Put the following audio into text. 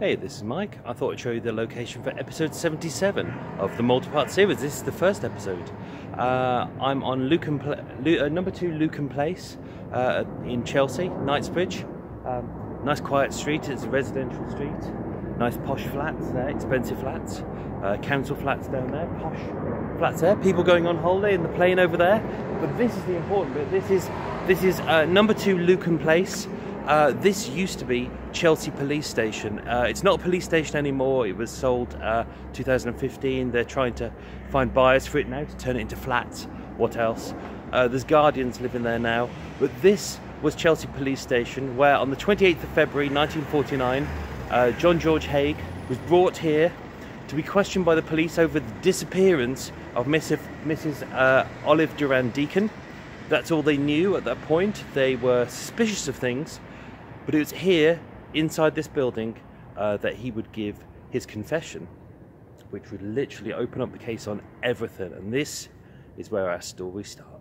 Hey, this is Mike. I thought I'd show you the location for episode 77 of the multi-part series. This is the first episode. Uh, I'm on Lucan Lu- uh, number two Lucan Place uh, in Chelsea, Knightsbridge. Um, nice quiet street. It's a residential street. Nice posh flats there, expensive flats. Uh, council flats down there, posh flats there. People going on holiday in the plane over there. But this is the important bit. This is this is uh, number two Lucan Place. Uh, this used to be Chelsea Police Station. Uh, it's not a police station anymore. It was sold uh, 2015. They're trying to find buyers for it now to turn it into flats. What else? Uh, there's guardians living there now. But this was Chelsea Police Station, where on the 28th of February 1949, uh, John George Haigh was brought here to be questioned by the police over the disappearance of Mrs. Mrs. Uh, Olive Durand Deacon. That's all they knew at that point. They were suspicious of things, but it was here, inside this building, uh, that he would give his confession, which would literally open up the case on everything. And this is where our story starts.